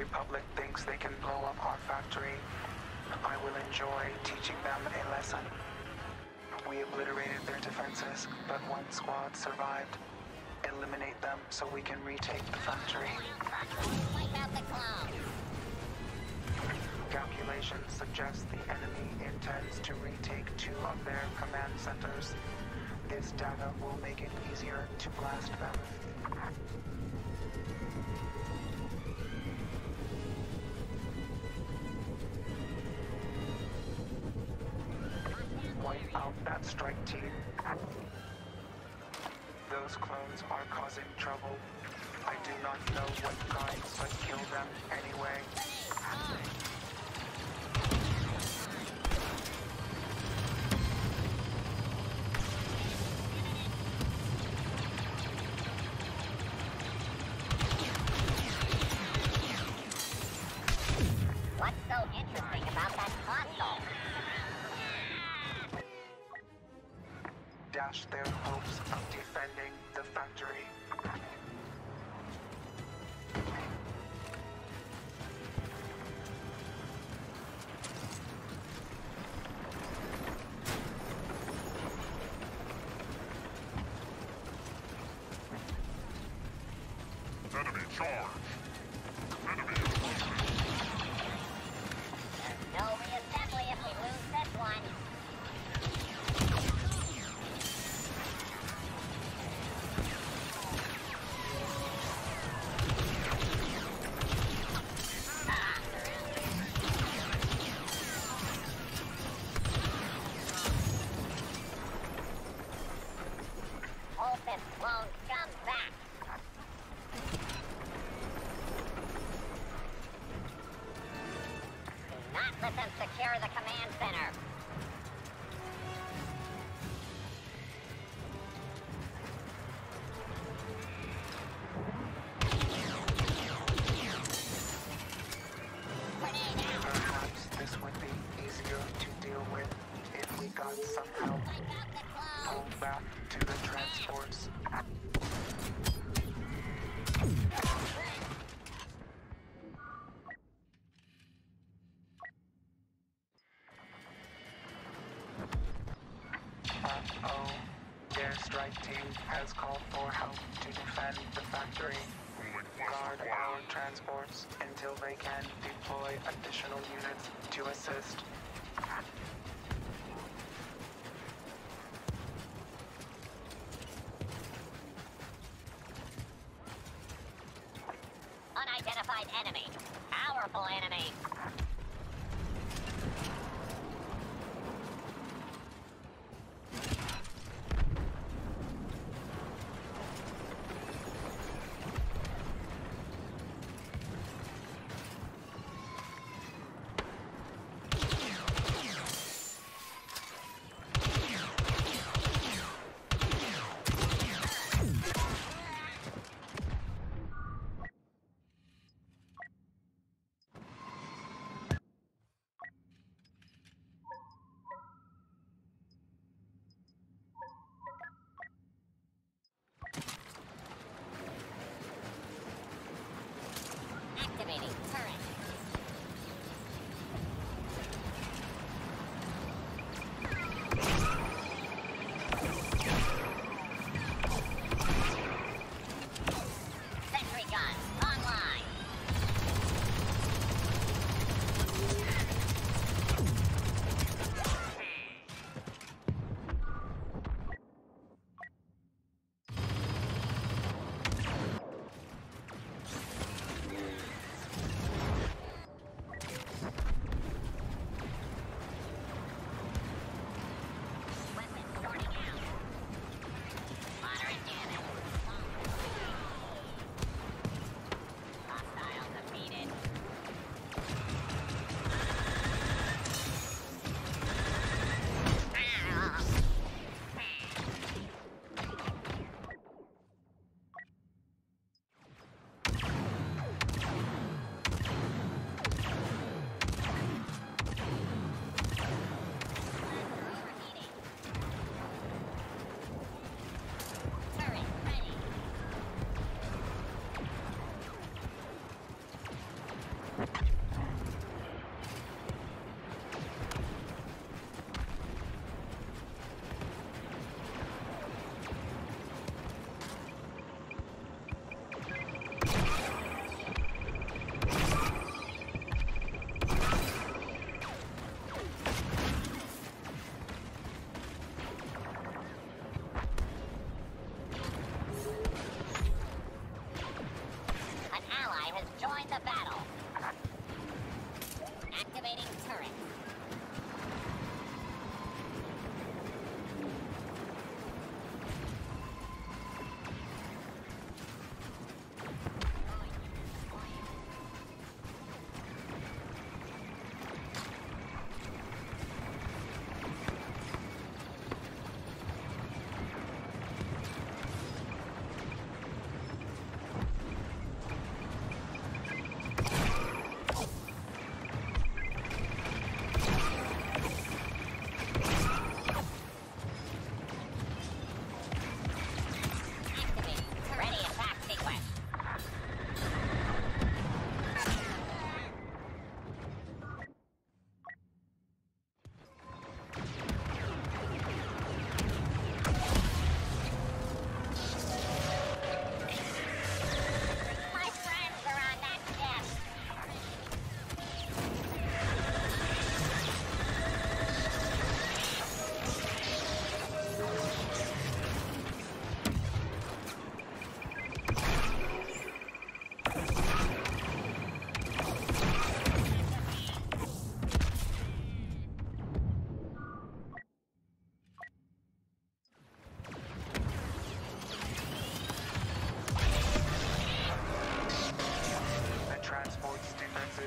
Republic thinks they can blow up our factory, I will enjoy teaching them a lesson. We obliterated their defenses, but one squad survived. Eliminate them so we can retake the factory. Calculations suggest the enemy intends to retake two of their command centers. This data will make it easier to blast them. Strike team. Those clones are causing trouble. I do not know what kind, but kill them anyway. Dash their hopes of defending the factory. Enemy charge! The command center. Strike team has called for help to defend the factory. Guard our transports until they can deploy additional units to assist. Unidentified enemy. Powerful enemy.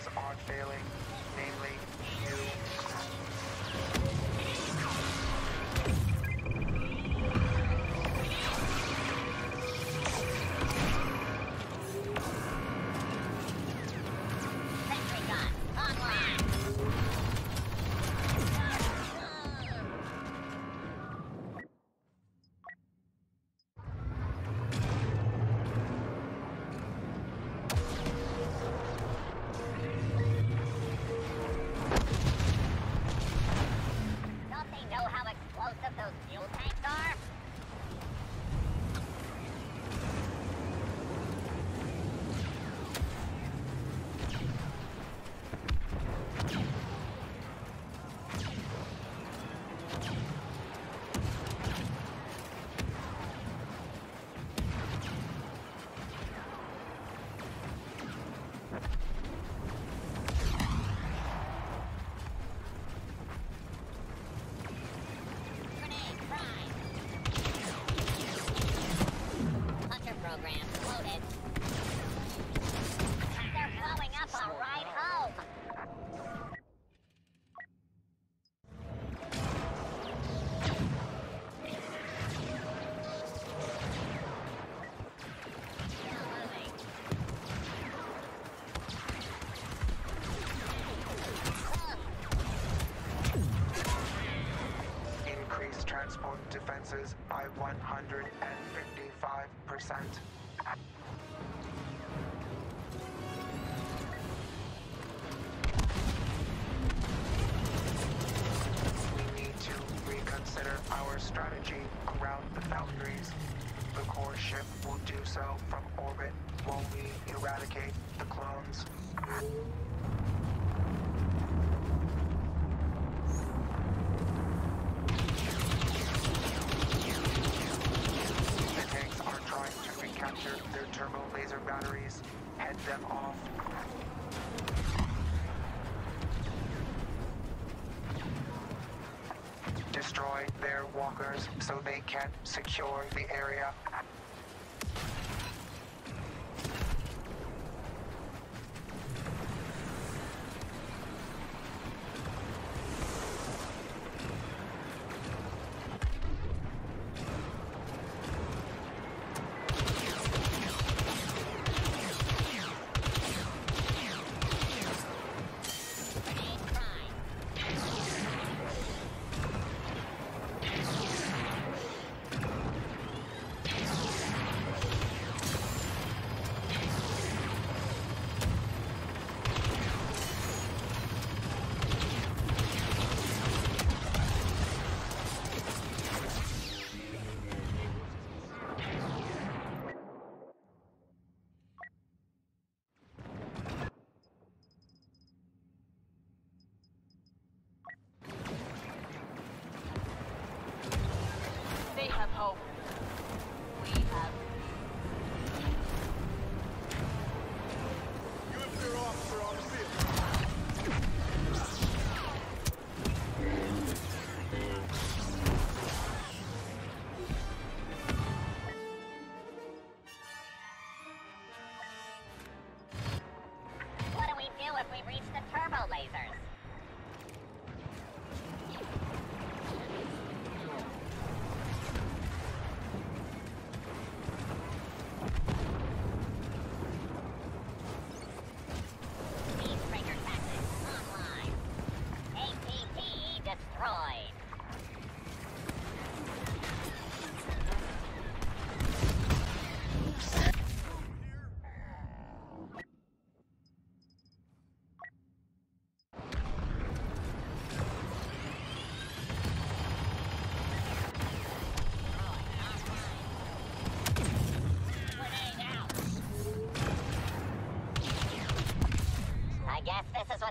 Defenses are failing, transport defenses by 155%. We need to reconsider our strategy around the boundaries. The core ship will do so from orbit while we eradicate the clones. Laser batteries. Head them off. Destroy their walkers so they can secure the area.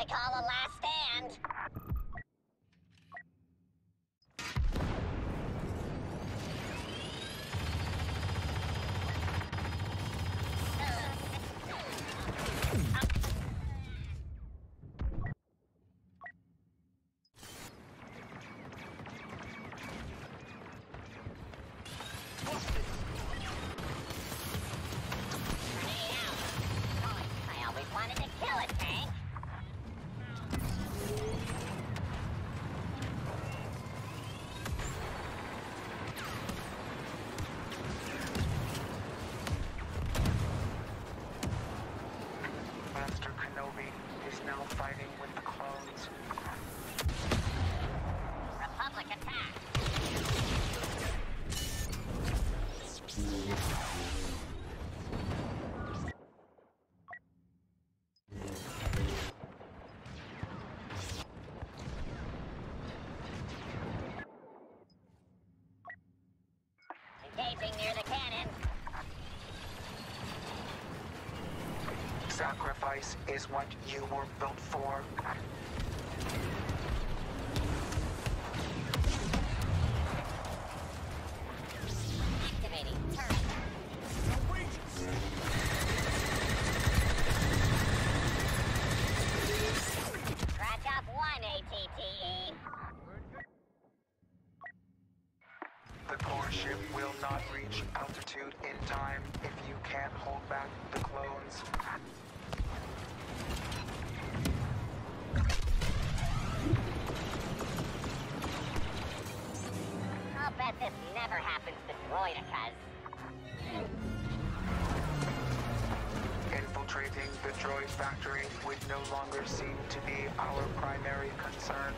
They call a Sacrifice is what you were built for. Will not reach altitude in time if you can't hold back the clones. This never happens to droidekas. Infiltrating the droid factory would no longer seem to be our primary concern.